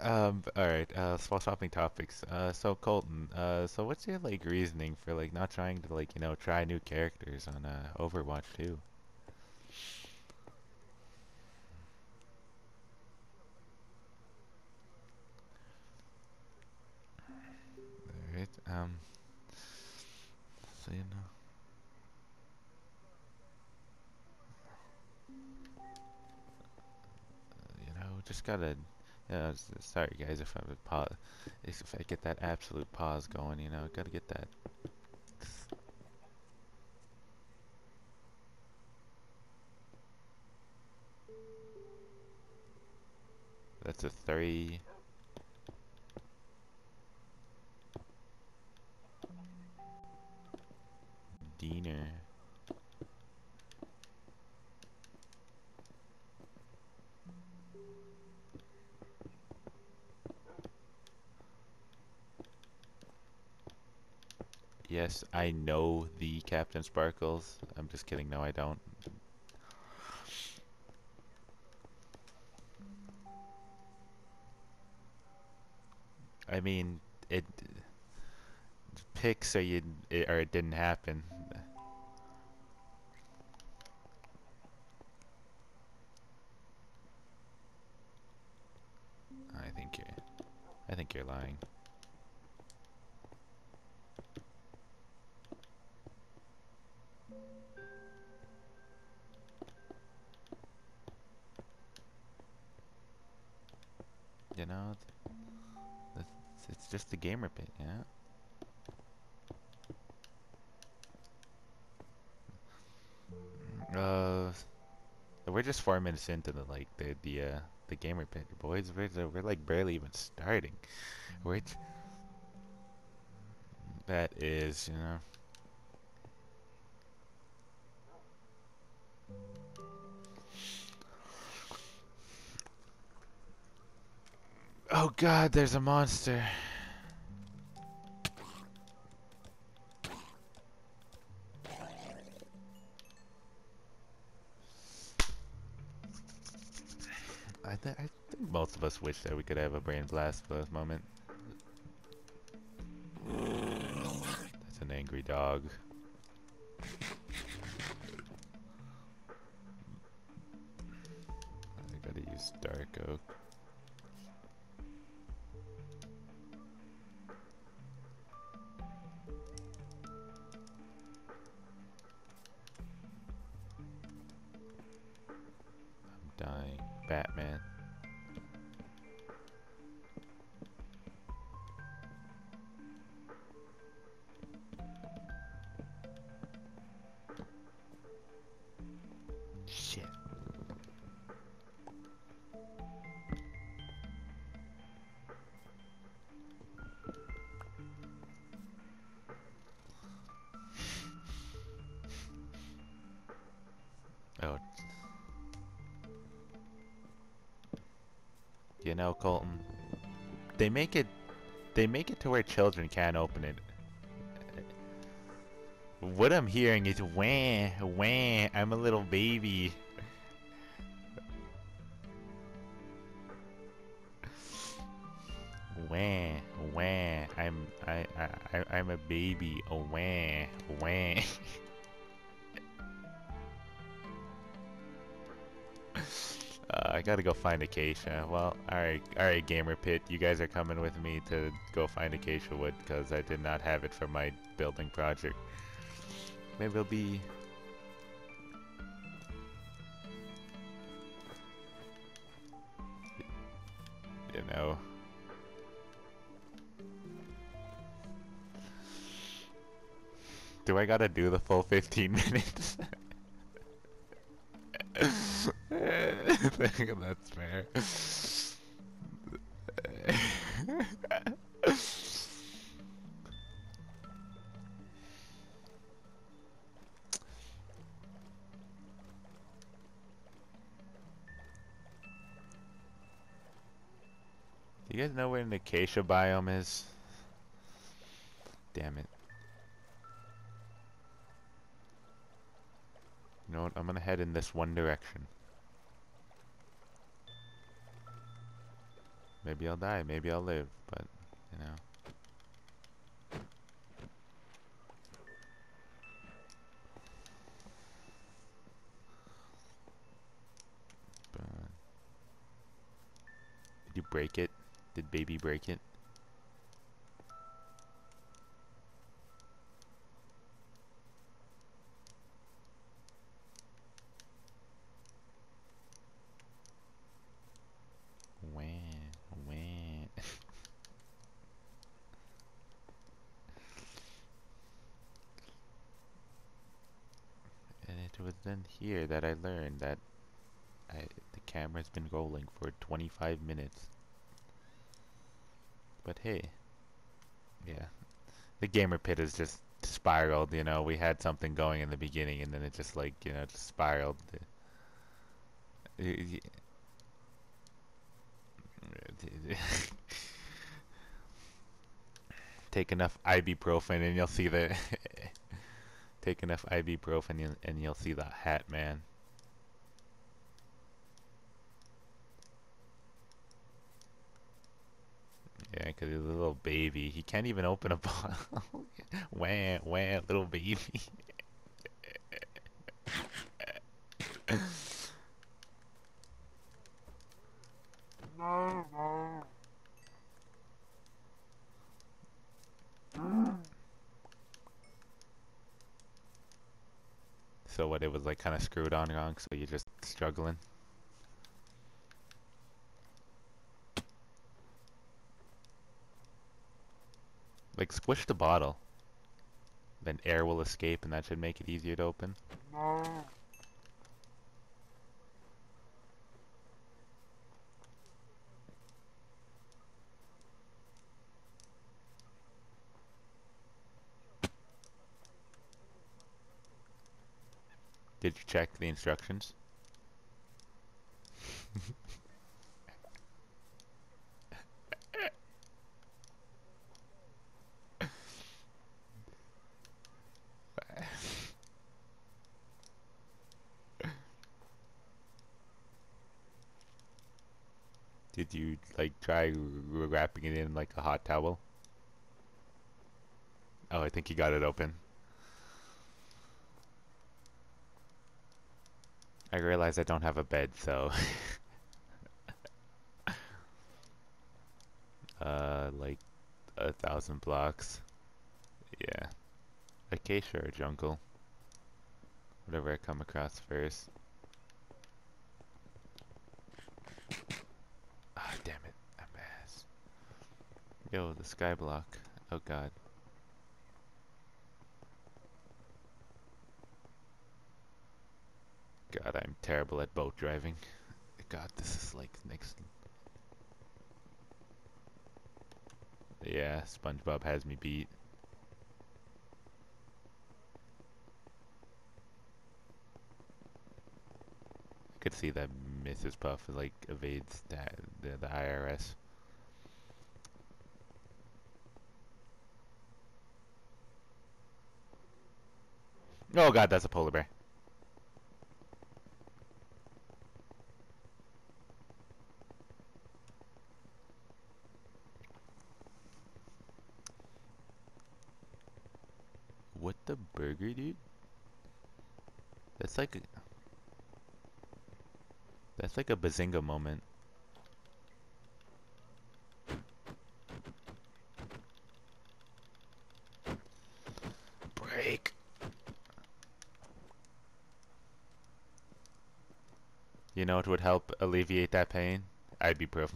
um. All right. Uh. Small swapping topics. Uh. So Colton. Uh. So what's your like reasoning for like not trying to like you know try new characters on uh Overwatch 2? Alright, um, so you know, just gotta, sorry guys if I would pause, if I get that absolute pause going, you know, gotta get that. That's a three. Yes, I know the Captain Sparkles. I'm just kidding. No, I don't. I mean, it picks or you it, or it didn't happen. I think you're I think you're lying. You know, it's, it's just a gamer pit, yeah? Uh, we're just four minutes into the like the the uh the gamer pit, boys. We're we're like barely even starting. We're that is, you know. Oh God, there's a monster. I, th I think most of us wish that we could have a brain blast for this moment. That's an angry dog. I gotta use dark oak. Batman. Know, Colton, they make it they make it to where children can't open it. What I'm hearing is wah wah I'm a little baby. Wah wah I'm I I I'm a baby. Oh wah wah. Uh, I gotta go find Acacia. Well, alright, alright, Gamer Pit. You guys are coming with me to go find Acacia Wood because I did not have it for my building project. Maybe it'll be. You know. Do I gotta do the full 15 minutes? that's fair. Do you guys know where an acacia biome is? Damn it. You know what? I'm gonna head in this one direction. Maybe I'll die, maybe I'll live, but, you know. Did you break it? Did baby break it? Wah, wah. and it was then here that I learned that I, the camera's been rolling for 25 minutes. But hey, yeah, the gamer pit has just spiraled. You know, we had something going in the beginning, and then it just like you know just spiraled. Take enough ibuprofen, and you'll see the. Take enough ibuprofen, and and you'll see the hat man. Yeah, because he's a little baby. He can't even open a bottle. wah, wah, little baby. so what, it was like kind of screwed on wrong, so you're just struggling? Like squish the bottle. Then air will escape and that should make it easier to open. Did you check the instructions? Did you like try wrapping it in like a hot towel? Oh, I think you got it open. I realize I don't have a bed, so uh, like a thousand blocks. Yeah. Acacia or jungle. Whatever I come across first. Ah, damn it. I'm ass. Yo, the sky block. Oh god. God, I'm terrible at boat driving. God, this is like next. Yeah, SpongeBob has me beat. I could see that Mrs. Puff like evades that the, the IRS. Oh god, that's a polar bear. The burger, dude? That's like a, that's like a bazinga moment. Break. You know what would help alleviate that pain? I'd be Ibuprofen.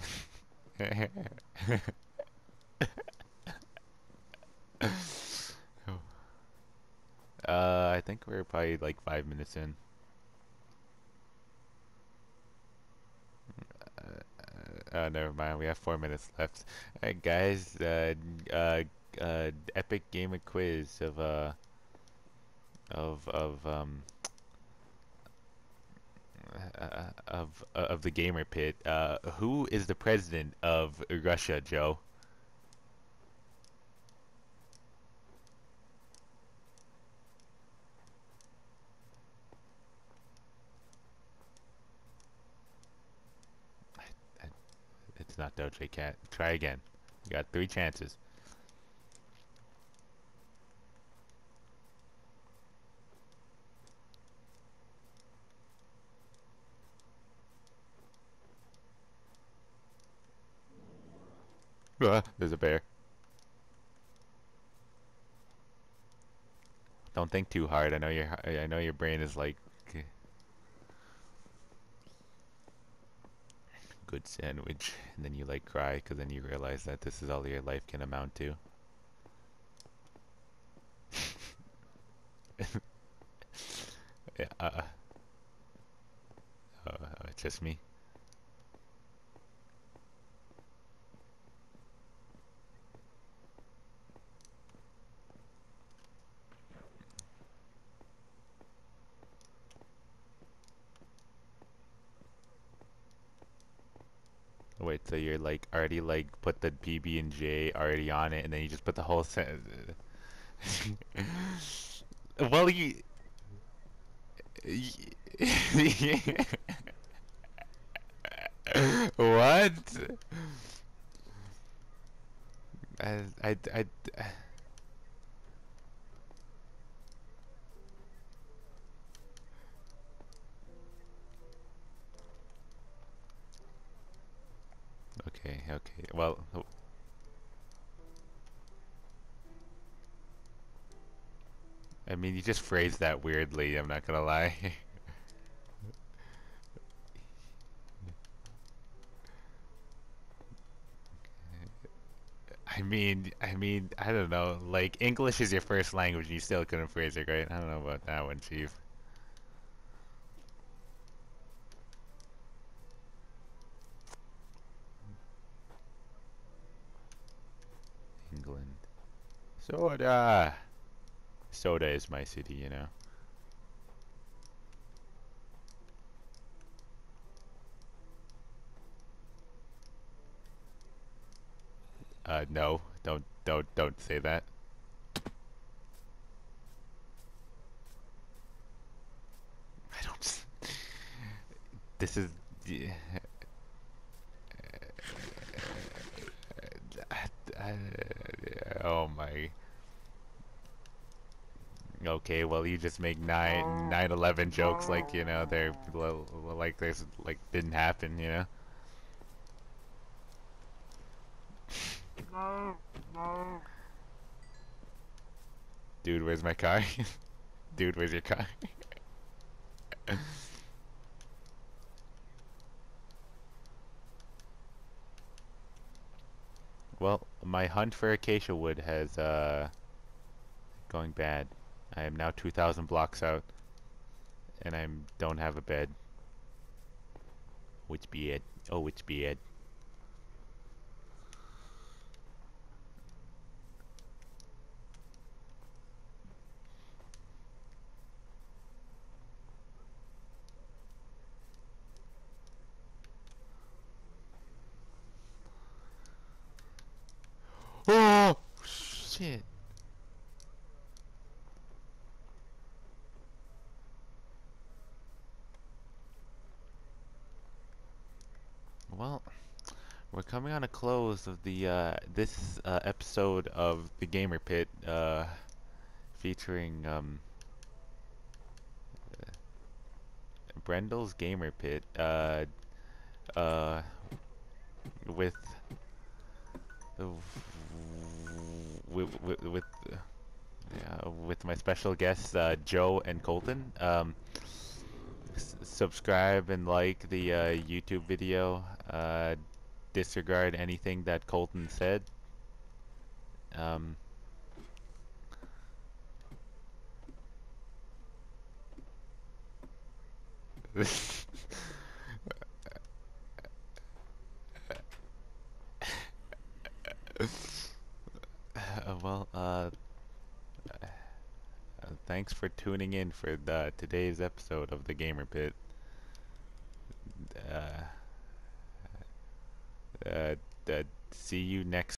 uh, I think we're probably like five minutes in. Uh, never mind. We have four minutes left. Alright, guys. Uh, uh, uh, epic gamer quiz of uh, of of um, uh, of uh, of the gamer pit. Uh, who is the president of Russia, Joe? It's not Doja Cat. Try again. You got three chances. Ah, there's a bear. Don't think too hard. I know your I know your brain is like good sandwich, and then you like cry because then you realize that this is all your life can amount to. yeah. Uh. Uh, it's just me. So you're like already like put the PB and J already on it, and then you just put the whole set. well, you. what? I, I, I, Okay, okay. Well, I mean, you just phrased that weirdly, I'm not gonna lie. I mean, I mean, I don't know. Like, English is your first language, and you still couldn't phrase it right. I don't know about that one, Chief. Soda! Soda is my city, you know. Uh, no. Don't, don't, don't say that. I don't... This is... oh my... Okay, well you just make 9 9 11 jokes like, you know, they're like there's like didn't happen, you know. No, no. Dude, where's my car? Dude, where's your car? well, my hunt for acacia wood has, uh, going bad. I am now 2,000 blocks out, and I don't have a bed. Which be it? Oh, which be it? Oh shit. Well, we're coming on a close of the uh, this uh, episode of the Gamer Pit, uh, featuring um, Brendle's Gamer Pit, uh, uh, with with with, with uh, my special guests uh, Joe and Colton. Um, subscribe and like the uh, YouTube video. Uh, disregard anything that Colton said. Um, well, uh, thanks for tuning in for the, today's episode of the Gamer Pit. Uh, uh, uh, see you next